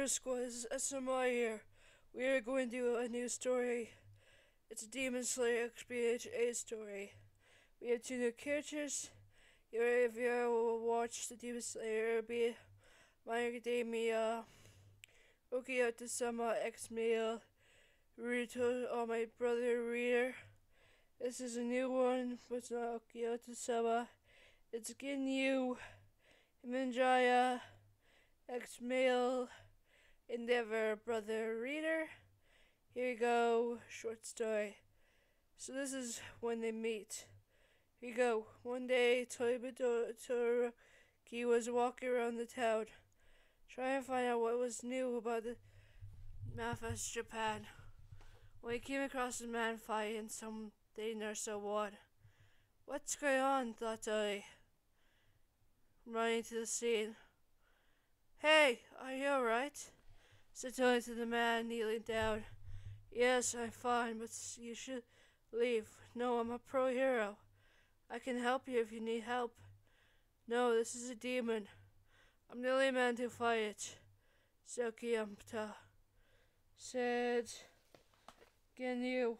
Hero Squad, is SMI here. We are going to do a new story. It's a Demon Slayer XBHA story. We have two new characters. If you ever watch the Demon Slayer, it'll be My Academia, Okioto Sama, X Male, Ruto, or my brother Reader. This is a new one, but it's not Okioto Sama. It's Ginyu, Himejima, X Male, Endeavor, Brother Reader. Here you go, short story. So this is when they meet. Here you go. One day, Toiba Toroki was walking around the town, trying to find out what was new about the Manifest Japan. When he came across a man fighting something or someone. What's going on? thought I, running to the scene. Hey, are you alright? Said Tony to the man kneeling down. Yes, I'm fine, but you should leave. No, I'm a pro hero. I can help you if you need help. No, this is a demon. I'm the only man to fight it. Sokiyamta said, Can you?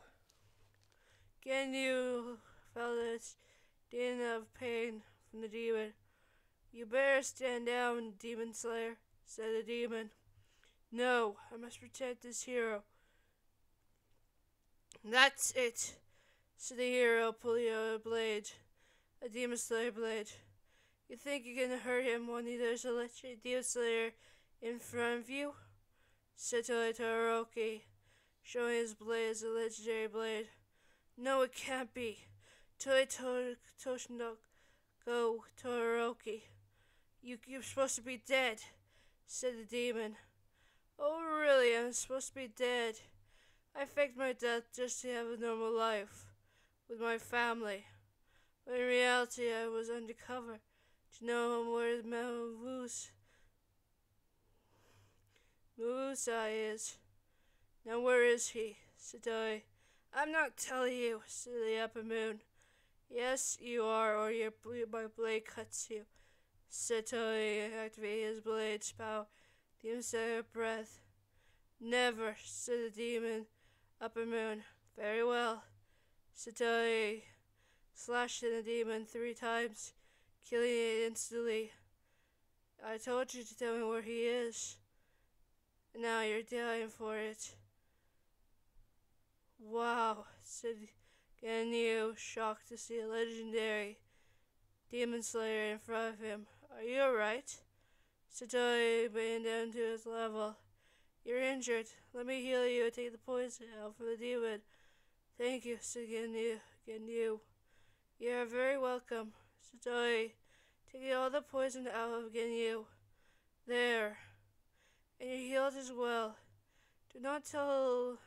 Can you felt this din of pain from the demon? You better stand down, demon slayer, said the demon. No, I must protect this hero. That's it, said the hero, a blade, a demon slayer blade. You think you're gonna hurt him when there's a legendary demon slayer in front of you? said Todoroki, showing his blade as a legendary blade. No, it can't be. Toi Toshinoko Todoroki. You, you're supposed to be dead, said the demon. Oh, really? I'm supposed to be dead. I faked my death just to have a normal life with my family. But in reality, I was undercover to know where Mavus Musa is. Now, where is he? said I. I'm not telling you, said the upper moon. Yes, you are, or your my blade cuts you. Said Toei, activating his blade's power. Demon said breath. Never, said the demon. Upper moon. Very well. Satori slashed the demon three times, killing it instantly. I told you to tell me where he is. Now you're dying for it. Wow, said Ganyu, shocked to see a legendary demon slayer in front of him. Are you alright? Satori bent down to his level. You're injured. Let me heal you and take the poison out from the demon. Thank you, said Ganyu. Ganyu. You are very welcome. Satori, taking all the poison out of Ganyu. There. And you're healed as well. Do not tell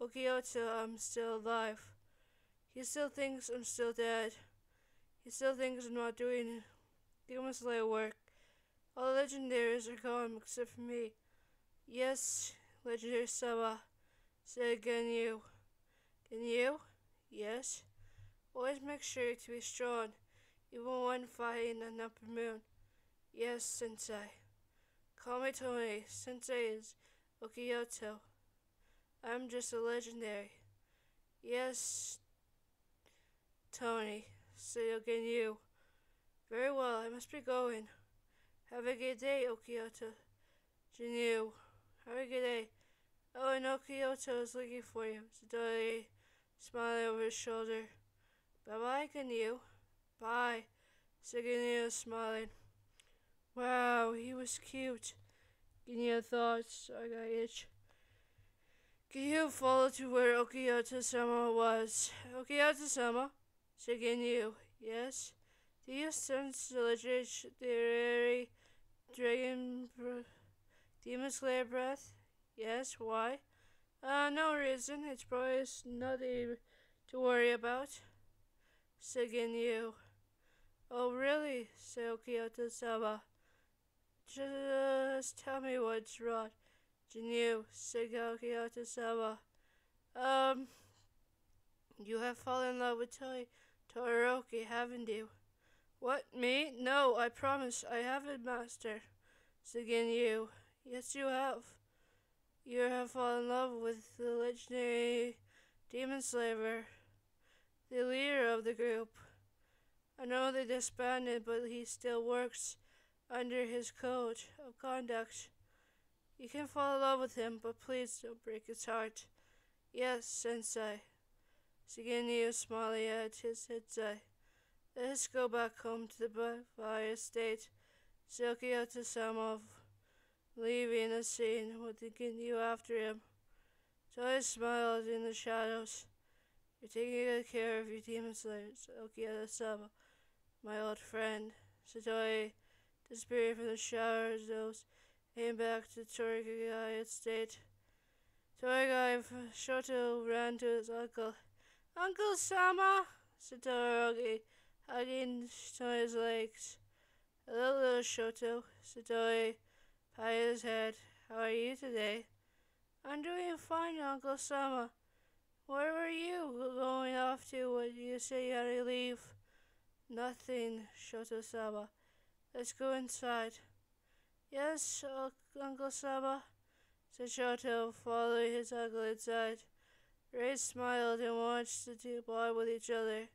Okioto I'm still alive. He still thinks I'm still dead. He still thinks I'm not doing Demon Slayer work. All legendaries are gone except for me. Yes, legendary Saba, you. Ganyu. you? Yes. Always make sure to be strong, when fighting an upper moon. Yes, Sensei. Call me Tony. Sensei is Okioto. I'm just a legendary. Yes, Tony. Say again you. Very well, I must be going. Have a good day, Okioto. Jinyu. Have a good day. Oh, and Okioto is looking for you. Sadori, smiling over his shoulder. Bye-bye, Ganyu. Bye. Said Ganyu, smiling. Wow, he was cute. Ganyu thought, I got itch. Ganyu followed to where Okioto-sama was. Okioto-sama, said Ganyu. Yes? Do you sense the legendary dragon demon slayer breath? Yes, why? Uh, no reason. It's probably nothing to worry about. Said Ganyu. Oh, really? said Okioto-sama. Just tell me what's wrong. Jinyu, said Okioto-sama. Um, you have fallen in love with Toi Todoroki, haven't you? What, me? No, I promise I haven't, master. Said Ganyu. Yes, you have. You have fallen in love with the legendary Demon Slayer, the leader of the group. I know they disbanded, but he still works under his code of conduct. You can fall in love with him, but please don't break his heart. Yes, Sensei. Shigeru smiling at his sensei. Let us go back home to the fire state. Silky Sama leaving the scene the Ginyu after him. Toy smiled in the shadows. You're taking good care of your demon slayers, Okiyata Sama, my old friend. Satoy disappeared from the showers, those came back to Torigai State. Torigai Shoto ran to his uncle. Uncle Sama, said Torogi, hugging Toy's legs. Hello, little Shoto, said Toy, patting his head. How are you today? I'm doing fine, Uncle Sama. Where were you going off to when you say you had to leave? Nothing, Shoto Sama. Let's go inside. Yes, Uncle Sama, said Shoto, following his uncle inside. Ray smiled and watched the two bond with each other.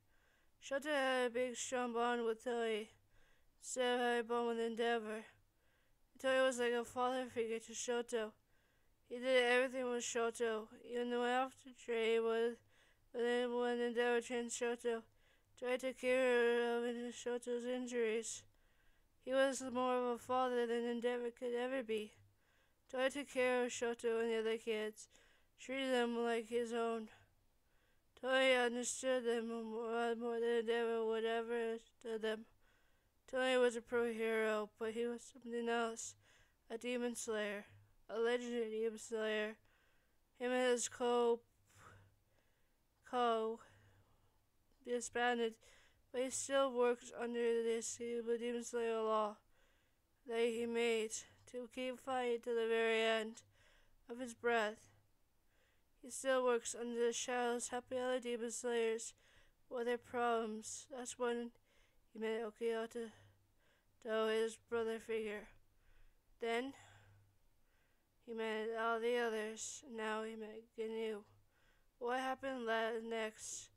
Had a big, strong bond with. Instead had a bond with Endeavor. Toei was like a father figure to Shoto. He did everything with Shoto, even though after Trey was when Endeavor trained Shoto. Toei took care of Shoto's injuries. He was more of a father than Endeavor could ever be. Toei took care of Shoto and the other kids, treated them like his own. Toei understood them more, uh, more than Endeavor would ever understood them. Toei was a pro hero, but he was something else, a demon slayer, a legendary demon slayer. Him and his co co disbanded but he still works under this Demon Slayer law that he made to keep fighting to the very end of his breath. He still works under the shadows, helping other Demon Slayers with their problems. That's when he met Okiyata, though his brother figure. Then he met all the others, now he met Ginyu. What happened next?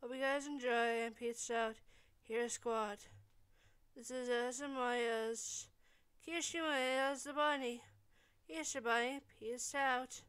Hope you guys enjoy and peace out. Here squad. This is Asamaya's Kirishima as the bunny. The bunny. Peace out.